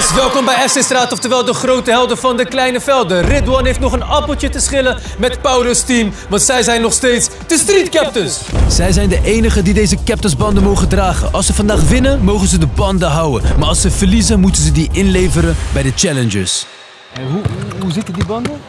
Yes, welkom bij FC Straat, oftewel de grote helden van de kleine velden. Ridwan heeft nog een appeltje te schillen met Paulo's team, want zij zijn nog steeds de Street Captains. Zij zijn de enigen die deze captainsbanden mogen dragen. Als ze vandaag winnen, mogen ze de banden houden. Maar als ze verliezen, moeten ze die inleveren bij de challengers. En hoe, hoe zitten die banden?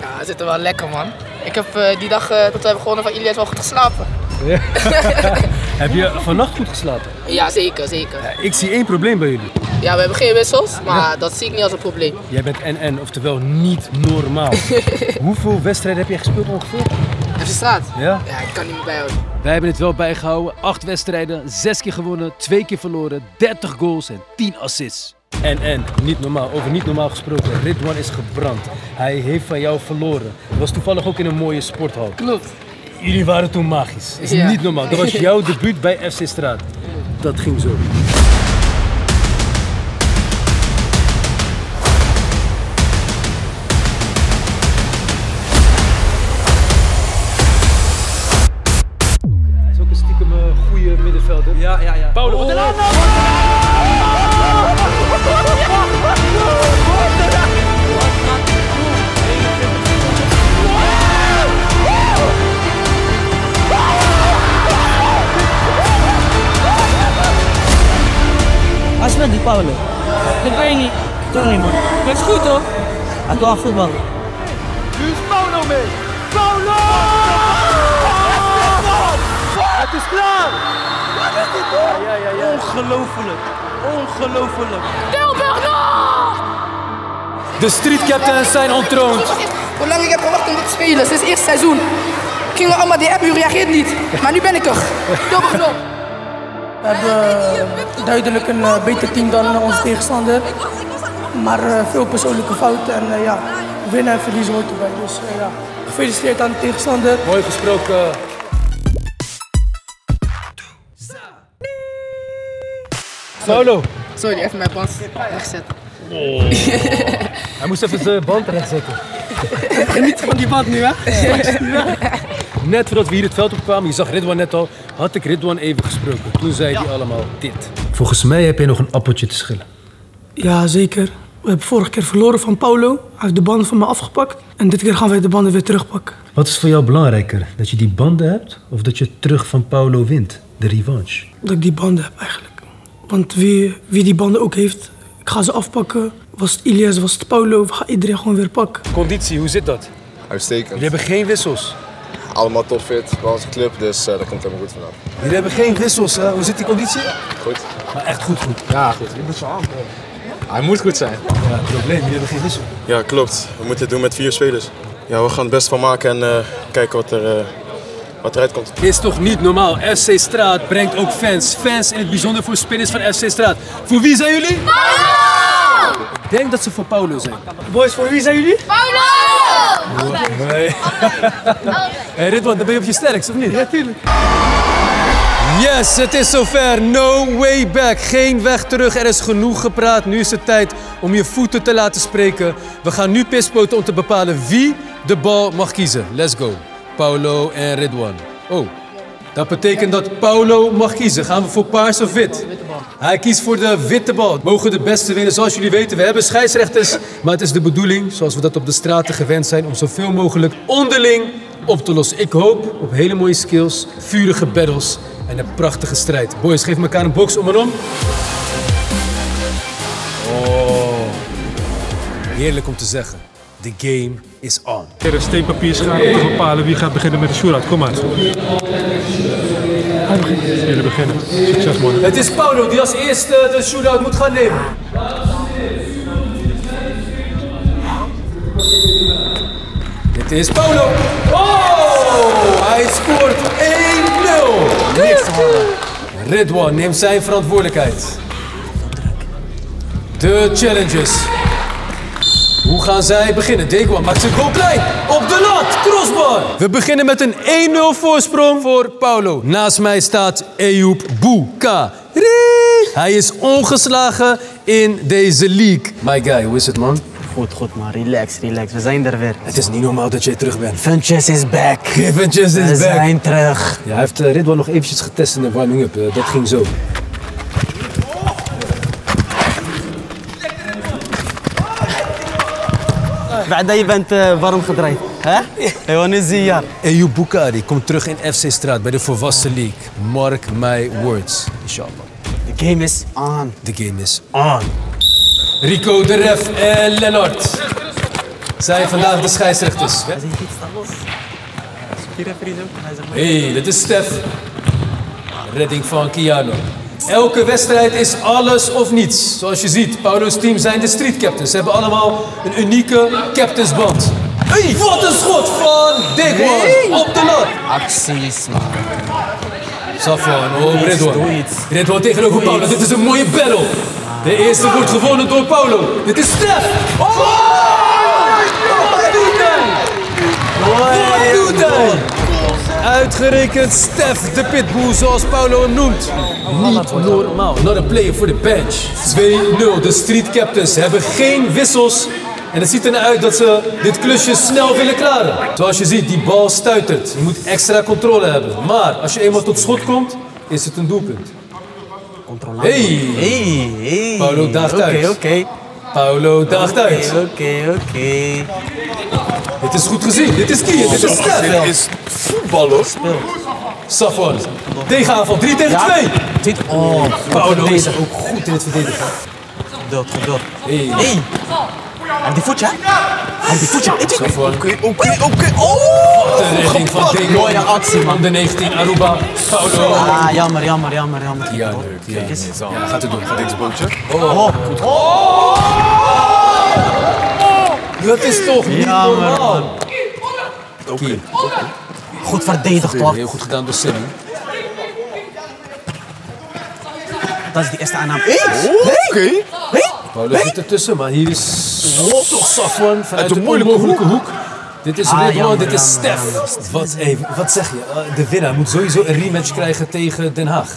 Ja, het zit er wel lekker, man. Ik heb eh, die dag eh, dat we hebben gewonnen van Ilias wel goed geslapen. Heb je vannacht goed geslapen? Ja, zeker, zeker. Ik zie één probleem bij jullie. Ja, we hebben geen wissels, maar dat zie ik niet als een probleem. Jij bent NN, oftewel niet normaal. Hoeveel wedstrijden heb je gespeeld ongeveer? FC Straat? Ja? Ja, ik kan niet meer bijhouden. Wij hebben het wel bijgehouden. Acht wedstrijden, zes keer gewonnen, twee keer verloren, 30 goals en 10 assists. NN, niet normaal. Over niet normaal gesproken. Ridwan is gebrand. Hij heeft van jou verloren. Dat was toevallig ook in een mooie sporthal. Klopt. Jullie waren toen magisch. is Ja. niet normaal. Dat was jouw debuut bij FC Straat. Dat ging zo. Die Paulo. Dat weet je niet. Toch niet man. Dat is goed hoor. Hij doet al voetbal. Nu is Paulo mee. Paulo! Het is klaar! Ja, ja, ja. Ongelooflijk. Ongelooflijk. De street captains zijn ontroond. Hoe lang ik heb gewacht om dit te spelen, sinds het eerste seizoen. Gingen allemaal DM, u reageert niet. Maar nu ben ik er. Dubbel knop. We hebben eh, duidelijk een eh, beter team dan eh, onze tegenstander. Maar eh, veel persoonlijke fouten en ja, winnen en verliezen hoort erbij. Dus eh, ja, gefeliciteerd aan de tegenstander. Mooi gesproken. Paulo, Sorry, even mijn band wegzetten. hij moest even zijn band rechtzetten. Geniet van die band nu hè. Net voordat we hier het veld op kwamen, je zag Ridwan net al, had ik Ridwan even gesproken. Toen zei hij allemaal dit. Volgens mij heb je nog een appeltje te schillen. Ja, zeker. We hebben vorige keer verloren van Paulo. Hij heeft de banden van me afgepakt. En dit keer gaan wij de banden weer terugpakken. Wat is voor jou belangrijker? Dat je die banden hebt of dat je terug van Paulo wint? De revanche. Dat ik die banden heb eigenlijk. Want wie, wie die banden ook heeft, ik ga ze afpakken. Was het Ilias, was het Paulo, we gaan iedereen gewoon weer pakken. Conditie, hoe zit dat? Uitstekend. Jullie hebben geen wissels. Allemaal topfit bij onze club, dus eh, dat komt helemaal goed vanaf. Jullie hebben geen wissels. hè? Hoe zit die conditie? Goed? Maar echt goed, goed. Ja, goed. Hij moet goed zijn. Ja, het probleem, jullie hebben geen wissel. Ja, klopt. We moeten het doen met vier spelers. Ja, we gaan het best van maken en eh, kijken wat, er, eh, wat eruit komt. Is toch niet normaal? FC Straat brengt ook fans. Fans in het bijzonder voor spelers van FC Straat. Voor wie zijn jullie? Paulo! Ik denk dat ze voor Paulo zijn. Boys, voor wie zijn jullie? Nee. hey Ridwan, dan ben je op je sterkst, of niet? Natuurlijk. Yes, het is zover. No way back. Geen weg terug. Er is genoeg gepraat. Nu is het tijd om je voeten te laten spreken. We gaan nu pispoten om te bepalen wie de bal mag kiezen. Let's go. Paulo en Ridwan. Oh, dat betekent dat Paulo mag kiezen. Gaan we voor paars of wit? Hij kiest voor de witte bal. Mogen de beste winnen. Zoals jullie weten, we hebben scheidsrechters. Maar het is de bedoeling, zoals we dat op de straten gewend zijn, om zoveel mogelijk onderling op te lossen. Ik hoop op hele mooie skills, vurige battles en een prachtige strijd. Boys, geef elkaar een box om en om. Oh, heerlijk om te zeggen. The game is on. Een steenpapier om te bepalen wie gaat beginnen met de shootout. Kom maar. Jullie beginnen. Succes man. Het is Paulo die als eerste de shootout moet gaan nemen. Dit is Paulo. Oh, hij scoort 1-0. Niks. Ridwan neemt zijn verantwoordelijkheid. De challenges. Hoe gaan zij beginnen? Degwan maakt zijn goal klein. Op de lat, crossbar. We beginnen met een 1-0 voorsprong voor Paulo. Naast mij staat Eyoub Boukari. Hij is ongeslagen in deze league. My guy, hoe is het man? Goed, goed man. Relax, relax. We zijn er weer. Het is niet normaal dat jij terug bent. Funches is back. We is back. zijn terug. Ja, hij heeft eh, Ridwan nog eventjes getest in de warming-up. Eh, dat ging zo. بعد je bent eh, warm gedraaid. Hè? Hey, wanneer zie je? Eyoub Boukari komt terug in FC Straat bij de volwassen league. Mark my words, inshallah. The game is on. De game is on. Rico de Ref en Lennart zijn vandaag de scheidsrechters. hè? hey, dit is Stef. Redding van Kiano. Elke wedstrijd is alles of niets. Zoals je ziet, Paulo's team zijn de street captains. Ze hebben allemaal een unieke captainsband. Hey, wat een schot van Dikwan op de lat. Acties, man. Safwan op Redwan. Redwan tegenover Paulo. Dit is een mooie battle. De eerste wordt gewonnen door Paulo. Dit is Stef. Oh! Wat doet hij? Wat doet hij? Uitgerekend Stef de Pitbull, zoals Paulo hem noemt. Niet normaal. Not a player for the bench. 2-0. De Street Captains hebben geen wissels. En het ziet er naar uit dat ze dit klusje snel willen klaren. Zoals je ziet, die bal stuitert. Je moet extra controle hebben. Maar als je eenmaal tot schot komt, is het een doelpunt. Hey! Hey, hey. Paulo daagt Oké, oké. Paulo daagt uit. Oké, oké. Dit is goed gezien. Dit is Kier. Dit is Stef. is voetballen. Safwan. Tegenaanval. 3 tegen 2. Dit, oh, Paulo is ook goed in het verdedigen. geduld, geduld. Hey. Hey. Heeft die voetje, heeft die voetje. Hey. Oké, oké, oké. Oh! De redding van Deko. Mooie actie, man. Van de 19 Aruba. Paulo. Ah, jammer, jammer, jammer, jammer. Ja, leuk. Ja, Kijk eens. ja, gaat het doen. Gaat het. Bootje. Dat is toch niet normaal. man. Kier. Goed verdedigd, hoor. Heel goed gedaan door Sammy. Dat is die eerste aanname. Oké. Paulo zit ertussen, maar hier is toch Safwan vanuit Uit een een moeilijke onmogelijke hoek. Dit is Ah, Ridwan, jammer, dit is jammer, Stef. Wat, hey, wat zeg je? Uh, De winnaar moet sowieso een rematch krijgen tegen Den Haag.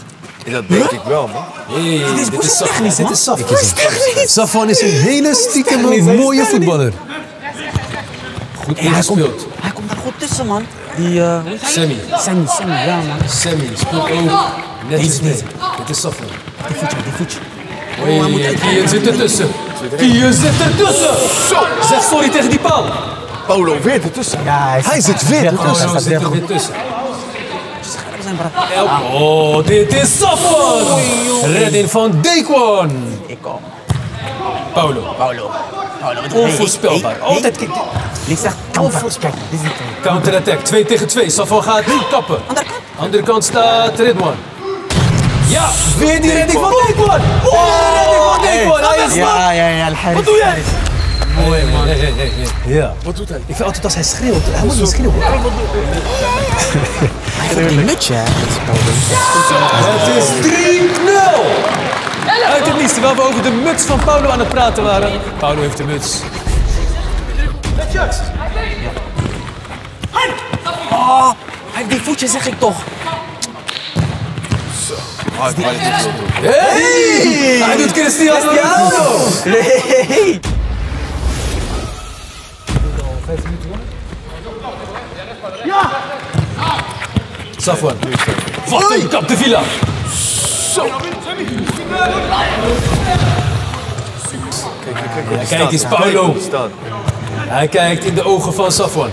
Dat denk ik wel, man. Hey, dit is is Safwan. technisch, Dit man. is Safwan. Safwan is een hele stiekeme mooie voetballer. Goed hij, ingespeeld. hij komt daar goed tussen, man. Die, eh... hij? Sammy. Sammy, Sammy, ja, man. Sammy speelt ook netjes Deze, mee. Dit is Safwan. Die voetje, die voetje. Hey, Kier zit ertussen. Kier zit ertussen. Zeg sorry tegen die paal. Paulo weer ertussen. Ja, hij, Hij zit weer ertussen. Oh, Hij zo zit er weer tussen. Oh, dit is Safwan! Redding van Dequan. Ik kom. Paulo. Paulo. Onvoorspelbaar. Hey, hey, Altijd kijk. Het. Counter-attack, 2 tegen 2. Safwan gaat nu kappen. Andere kant. Andere kant staat Ridwan. Ja, weer die redding van Dequan. Oh, de redding van Dequan. Hij is Ja, ja, ja. Wat doe jij? Mooi man. Ja. Wat doet hij? Ik vind altijd als hij schreeuwt, hij moet niet schreeuwen. Hij heeft die mutsje, hè. Het is 3-0! Uit het niets, terwijl we over de muts van Paulo aan het praten waren. Paulo heeft de muts. Oh, hij heeft die voetje, zeg ik toch. Hey! Hij doet Cristiano Ronaldo! Nee. Safwan. Wat een kap de villa. Ja, kijk eens, Paulo. Hij kijkt in de ogen van Safwan.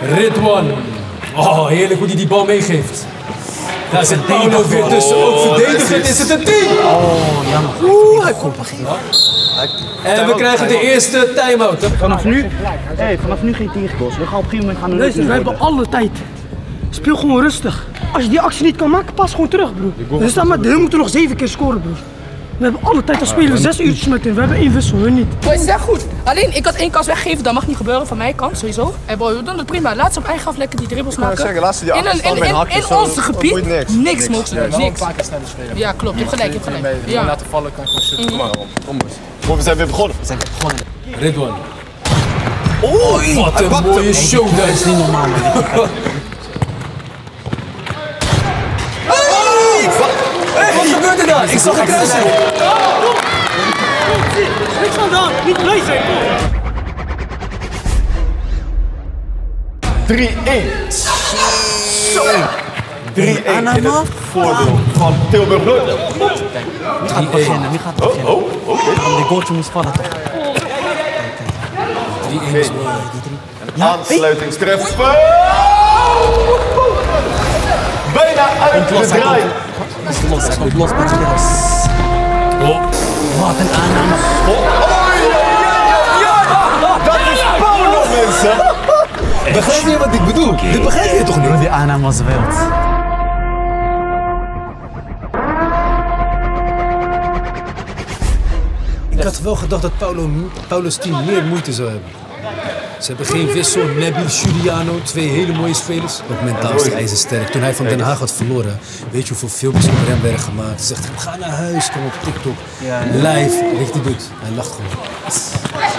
Ridwan. Oh, heerlijk hoe hij die bal meegeeft. Daar zit Paulo weer tussen. Ook verdedigend is het een team. Oh, jammer. Oeh, hij komt begin. En we krijgen de eerste time-out. Vanaf nu, hey, vanaf nu geen tegengoals. We gaan op een gegeven moment gaan we Luister, we hebben alle tijd. Speel gewoon rustig. Als je die actie niet kan maken, pas gewoon terug, broer. We staan met hun moeten nog zeven keer scoren, broer. We hebben alle tijd, dan spelen we zes uurtjes met hun. We hebben één wissel, hun niet. Boys, zeg goed. Alleen, ik had één kans weggegeven, dat mag niet gebeuren van mijn kant, sowieso. En boy, we doen het prima. Laat ze op eigen af lekker die dribbles maken. zeggen, laat ze die in, een, in, in, ons gebied, niks. niks, Niks. mogen ze doen, Ja, niks. Een sneller spelen. Ja, klopt, je hebt gelijk, je hebt gelijk. Ja. Laten vallen kan gewoon shit. Kom maar op. Kom eens. Boy, we zijn weer begonnen. We zijn begonnen. Ridwan. Oh, wat een mooie show Dat is niet normaal, man. Daar? Ik zag een kruising. Niks aan de hand, niet blij zijn, toch? 3-1. Zo. 3-1 in het voordeel van Tilburg Noord. Wie gaat beginnen? Wie gaat beginnen? Oh, oké. Die goaltje moest vallen, toch? Een aansluitingstreffer. Bijna uitgedraaid. Is los, komt los, Barcelos. Wat een aanname. Dat is Paulo, mensen. Begrijp je wat ik bedoel? Dit begrijp je toch niet? Die aanname was wild. Ik had wel gedacht dat Paulo, Paulo's team meer moeite zou hebben. Ze hebben geen wissel, Nabil, Juliano, twee hele mooie spelers. Ook mentaal is hij ijzersterk. Toen hij van Den Haag had verloren, weet je hoeveel filmpjes over hem werden gemaakt. Hij zegt, ga naar huis, kom op TikTok. Live, weet je hij doet? Hij lacht gewoon.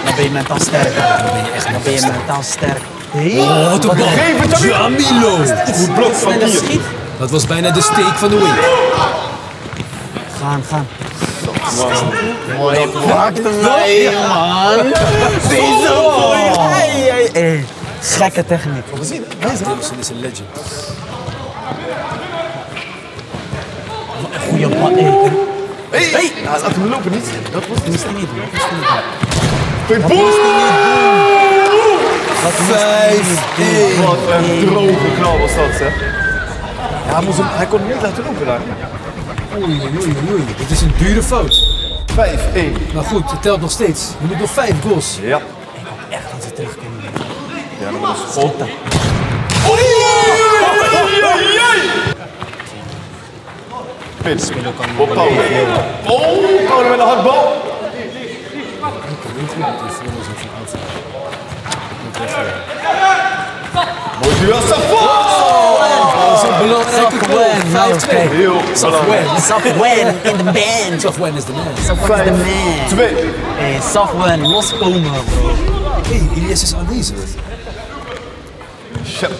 Dan ben je mentaal sterk. Dan ben je echt Dan ben je mentaal sterk. Oh, wat een bal! Jamilo! Goed blok van schiet. Dat was bijna de steek van de week. Gaan, gaan. Mooi pakte mij, man. Deze Hey, hey, hey. Gekke techniek. Dilson is een legend. Goeie bal. Hey. Hey, hey. Hij laat hem lopen niet. Dat was moest hij niet doen. Dat moest niet doen. Boom! Vijf, één. Wat een droge knal was dat, zeg. Ja, hij, moest hem, hij kon hem niet laten lopen daar. Oei, oei, oei, oei. Dit is een dure fout. 5-1. Maar goed, het telt nog steeds. Je moet nog vijf goals. Ja. Echt dat ze terug kunnen. Ja, dat was schot. Pits. Op Paulo. Oh, Paulo met een hardbal. Mooi duel, Safon! Safwan, nou, 5-2. Heel belangrijk. Safwan in de band. Safwan is de man. Safwan is de man. 2. Hey, Safwan, loskomen bro. Hé, hey, Ilias is aanwezig.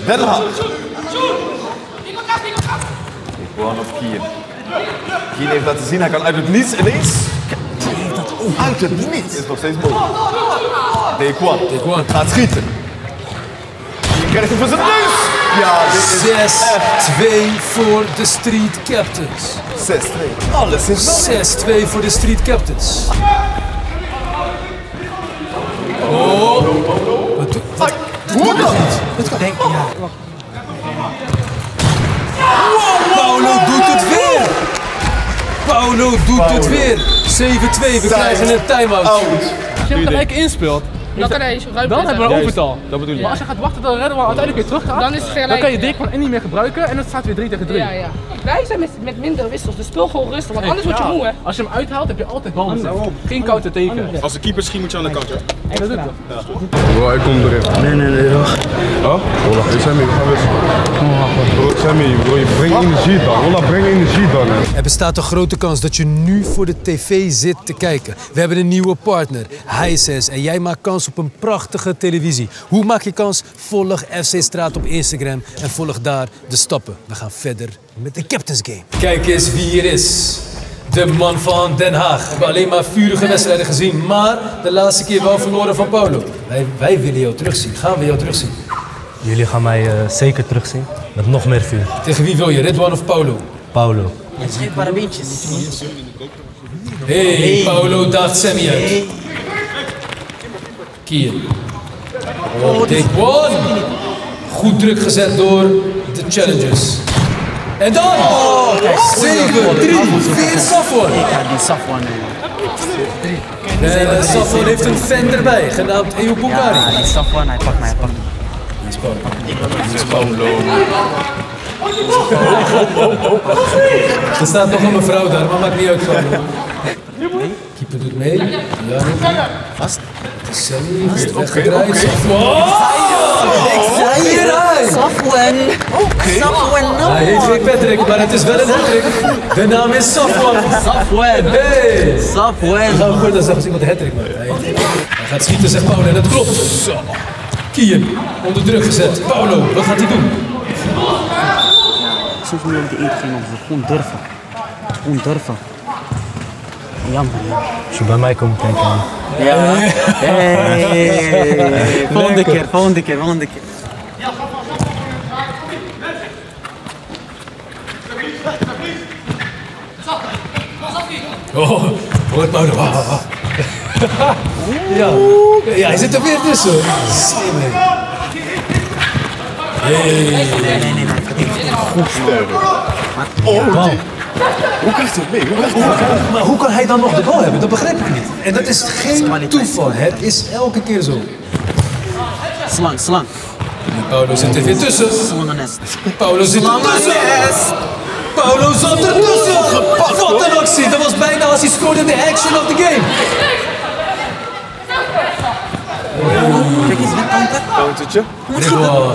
Den Haag. One of Kier. Kier heeft laten zien, hij kan uit het niets ineens. Uit het niets. Is nog steeds boven. Dequan. Dequan. Gaat schieten. Kier krijgt hem voor zijn neus. Ja, dit is echt 6-2 voor de Street Captains. 6-2. Alles is wel. 6-2 voor de Street Captains. Oh. Wat doe- wat- Hoe dan? Denk, ja. Paulo doet het weer! Paulo doet het weer! 7-2, we krijgen een time-out. Out. Als je hem gelijk inspeelt, Dan kan hebben we een overtal. Dat bedoel ik. Maar als je gaat wachten tot de redder uiteindelijk weer terug gaat, Dan is het gelijk, dan kan je ja. dik van en niet meer gebruiken en het staat weer 3 tegen 3. Ja, ja. Wij zijn met, met minder wissels, dus speel gewoon rustig, want anders word je moe hè. Als je hem uithaalt, heb je altijd balbezit. Geen counter tegen. Als de keeper schiet moet je aan de kant, ja? En dat doet het. Bro, ik kom erin. Nee, nee, nee. wacht. Oh? Rolla, ik zijn mee. Bro, ik zijn mee, bro, je brengt energie dan. Rolla, breng energie dan. hè. Er bestaat een grote kans dat je nu voor de tv zit te kijken. We hebben een nieuwe partner, Hisense. En jij maakt kans op een prachtige televisie. Hoe maak je kans? Volg FC Straat op Instagram en volg daar de stappen. We gaan verder met de Captain's Game. Kijk eens wie hier is. De man van Den Haag. We hebben alleen maar vurige wedstrijden gezien, maar de laatste keer wel verloren van Paulo. Wij, wij willen jou terugzien. Gaan we jou terugzien? Jullie gaan mij eh, zeker terugzien. Met nog meer vuur. Tegen wie wil je, Redwan of Paulo? Paulo. Schietbare beentjes. Hey, Paulo daagt Sammy uit. Kier. Oh, take one. Goed druk gezet door de challengers. En dan! 7-3, weer Safwan. Ik had die Safwan. En eh, Safwan heeft een fan erbij, genaamd Eyo Ja, Bugari. die Safwan, hij pakt mij, hij pakt mij. Er staat nog een mevrouw daar, maar maakt niet uit gewoon. Keeper doet mee. Ja, Vast. Safwan. Ik zei hij. Safwan. Safwan, no. Hij heet geen Patrick, maar het is wel een hattrick. De naam is Safwan. Safwan. Hey! Safwan. Ga voor dat zelfs iemand hattrick maakt. Hij, hij gaat schieten, zegt Paulo, en dat klopt. Zo. Kier, onder druk gezet. Paulo, wat gaat hij doen? Soms moet je de eet geen over. Gewoon durven. Gewoon durven. Jammer, ja. Als je bij mij komt kijken. Ja. Hey. Volgende keer, volgende keer, volgende keer. Oh, hoort wacht. Ja. ja, hij zit er weer tussen. Slim, hè. Hey. Nee, nee, nee. Goed sterk. Oh, Bal. Hoe krijgt hij het mee? Hoe krijgt hij? Maar hoe kan hij dan nog de bal hebben? Dat begrijp ik niet. En dat is geen toeval. Het is elke keer zo. Slang, slang. Paulo zit er weer tussen. Slangennest. Paulo zit er tussen. Paulo zat er tussen. Wat een actie. Dat was bijna als hij scoorde de action of the game. Kijk eens, net counter. Countertje.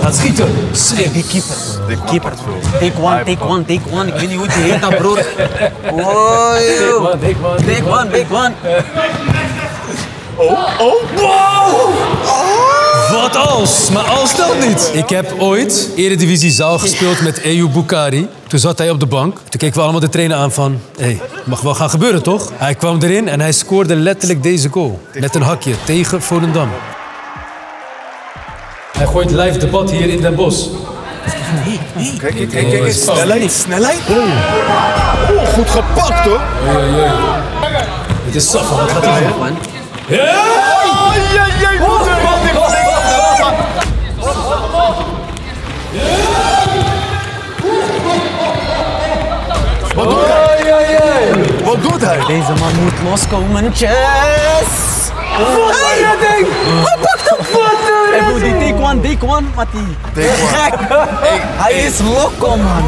Gaat schieten. Slim. Die keeper. De keeper. Take one, take one, take one. Ik weet niet hoe het heet, dat broer. Wow. Take one, take one. Take one, take one. Oh, oh. Wow! Wat als? Maar als dat niet. Ik heb ooit Eredivisie zaal gespeeld met EU Bukari. Toen zat hij op de bank. Toen keken we allemaal de trainer aan van... Hé, hey, mag wel gaan gebeuren, toch? Hij kwam erin en hij scoorde letterlijk deze goal. Met een hakje tegen Volendam. Hij gooit live debat hier in Den Bosch. Kijk, kijk, kijk, kijk. Snelheid, snelheid. Oh, goed gepakt hoor. Oei, oei, oei. Dit is Safa, wat gaat hij doen? Ja! Oh, jee, jee, wat een wat een wat Wat doet hij? Wat doet hij? Deze man moet loskomen. Chess! Wat is dat ding? Hij pakt hem bro, die take one, take one, Mati. Take one. Gek! Hij is loco, man.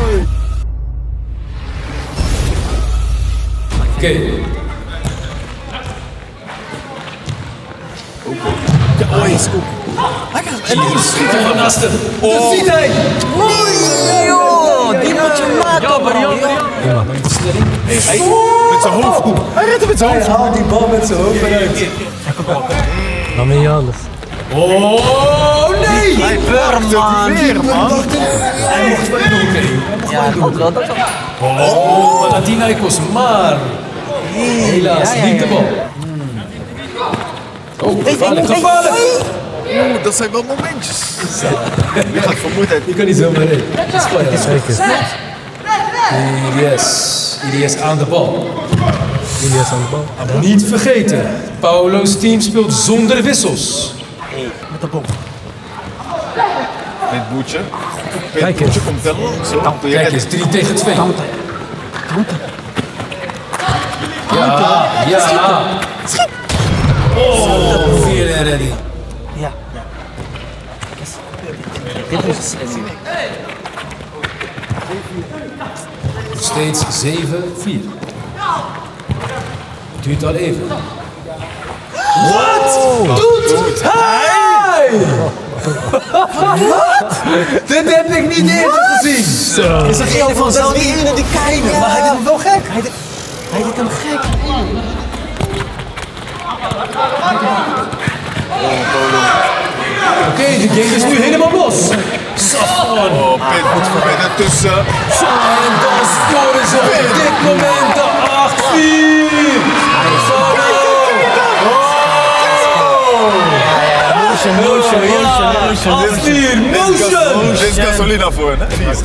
Oké. Ja, oh, hij is ook. Hij kan en hij schiet Van Asten. Oh. Dat ziet hij. Oei, joh, die moet je maken, bro. Hij, met zijn hoofd. Hij redt hem met zijn hoofd. Hij haalt die bal met zijn hoofd eruit. Dan ben je alles. Oh, nee! Hij pakt het weer, man. Hij mocht wel doen. Ja, dat wel, dat wel. Oh, Panathinaikos, maar... Helaas, niet de bal. Oh, gevaarlijk, gevaarlijk! Oeh, dat zijn wel momentjes. Je gaat vermoeidheid. Je kan niet zomaar in. Dat is gewoon zeker. Ilias. Ilias aan de bal. Ilias aan de bal. Niet vergeten, Paulo's team speelt zonder wissels. Met de bom. Dit boetje. Kijk eens. boetje komt wel zo. Kijk eens, 3 tegen 2. Ja, ja. Oh, vierde redding. Ja. Dit is steeds 7-4. Duurt al even. Wat doet hij? Wat? Dit heb ik niet eerder gezien. Is het een van Dat is die ene die kijkt. Maar hij doet hem wel gek. Hij deed- Hij deed hem gek. Oké, de game is nu helemaal los. Safon. Oh, Pit moet verbinden tussen. En dan scoren ze op dit moment de 8-4. Motion, motion, motion, motion. 8-4, Dit is gas- motion. Dit is gasolina voor hè? Die is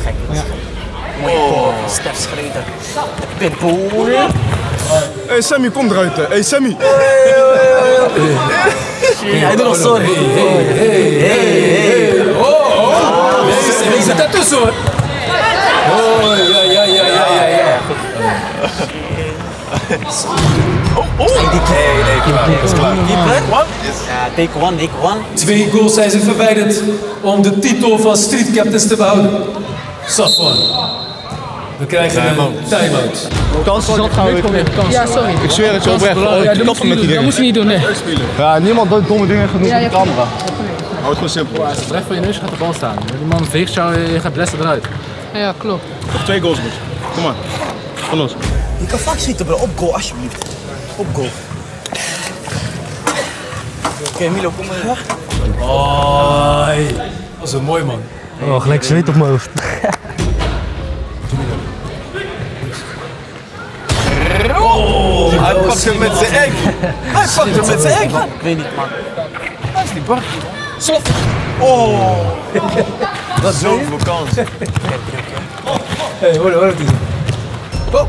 Oh, Stef Schreuder. Pitbull. Hey Sammy, kom eruit. Hey Sammy. Hij doet nog sorry. Hey, hey, hey, hey. Oh, oh. Nee, nee, zit daartussen hoor. Oh, ja, ja, ja, ja, ja, Oh, die Nee, nee, klaar. Is klaar. Keeper? One? Ja, take one, take one. Twee goals zijn ze verwijderd om de titel van Street Captains te behouden. Safwan. We krijgen een time-out. Kansen zat gaan we. Ja, sorry. Ik zweer het je oprecht. Oh, Ja, dat moest je niet doen. Dat moest je niet doen, nee. Ja, niemand doet domme dingen genoeg Ja, op de camera. Hou het gewoon simpel. Recht voor je neus gaat de bal staan. Die man veegt jou, je gaat blessen eruit. Ja, klopt. Nog twee goals moet. Kom maar. Van ons. Je kan vaak schieten, bro. Op goal, alsjeblieft. Op goal. Oké, Milo, kom maar. Hoi. Dat is een mooi man. Oh, gelijk zweet op mijn hoofd. Oh, hij pakt hem met zijn egg. Hij pakt hem met zijn egg. Ik weet niet, man. Hij is niet bar. Slot. Oh. Dat is zoveel kans. Hey, hoor, hoor het eens. Oh,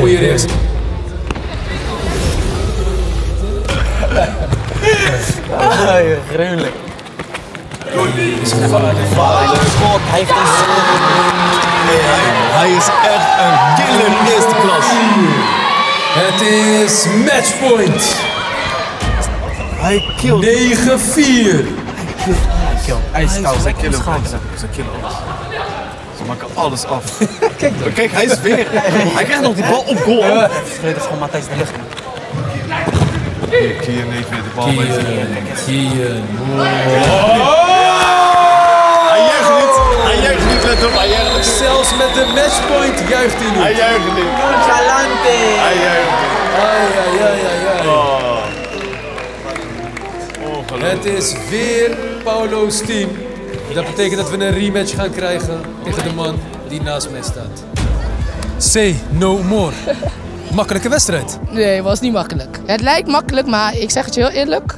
goede reactie. Ai, gruwelijk. God, hij heeft een Hij is echt een killer in eerste klas. Het is matchpoint. Hij killt. 9-4. IJskoud, Hij hij killen. killt Ze killen Ze maken alles af. kijk, kijk, hij is weer. Hij krijgt nog die bal op goal. Vergeet gewoon Matthijs de lucht. Hier, Kier neemt weer de bal bij zich. Kian. Hij juicht niet. Hij juicht niet, let op. Hij juicht niet. Zelfs met de matchpoint juicht hij Hij niet. juicht niet. Galante. Hij juicht niet. Ai, ai, ai, ai, ai. Oh. Het is weer Paulo's team. Dat betekent dat we een rematch gaan krijgen tegen de man die naast mij staat. Say no more. Makkelijke wedstrijd. Nee, het was niet makkelijk. Het lijkt makkelijk, maar ik zeg het je heel eerlijk.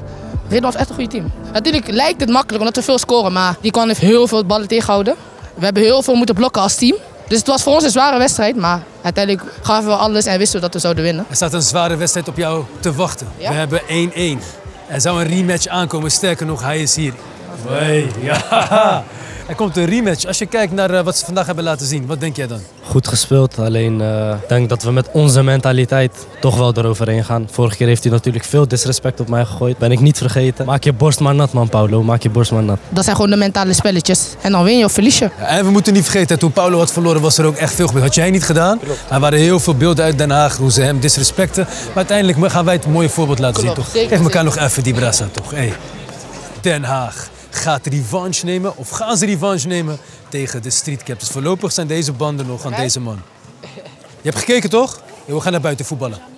Ridwan is echt een goede team. Natuurlijk lijkt het makkelijk omdat we veel scoren, maar die kan heeft heel veel ballen tegenhouden. We hebben heel veel moeten blokken als team. Dus het was voor ons een zware wedstrijd, maar uiteindelijk gaven we alles en wisten we dat we zouden winnen. Er staat een zware wedstrijd op jou te wachten. Ja? We hebben 1-1. Er zou een rematch aankomen. Sterker nog, hij is hier. Hey, ja. Er komt een rematch. Als je kijkt naar eh, wat ze vandaag hebben laten zien, wat denk jij dan? Goed gespeeld, alleen eh, ik denk dat we met onze mentaliteit toch wel eroverheen gaan. Vorige keer heeft hij natuurlijk veel disrespect op mij gegooid. Ben ik niet vergeten. Maak je borst maar nat man, Paulo. Maak je borst maar nat. Dat zijn gewoon de mentale spelletjes. En dan win je of verlies je. Ja, en we moeten niet vergeten, toen Paulo had verloren was er ook echt veel gebeurd. Had jij niet gedaan? Er waren heel veel beelden uit Den Haag, hoe ze hem disrespecten. Maar uiteindelijk gaan wij het mooie voorbeeld laten Klopt, zien, toch? Geef elkaar nog even die brassa, toch? Hey. Den Haag gaat revanche nemen, of gaan ze revanche nemen tegen de Street Captains. Voorlopig zijn deze banden nog aan deze man. Je hebt gekeken, toch? Ja, we gaan naar buiten voetballen.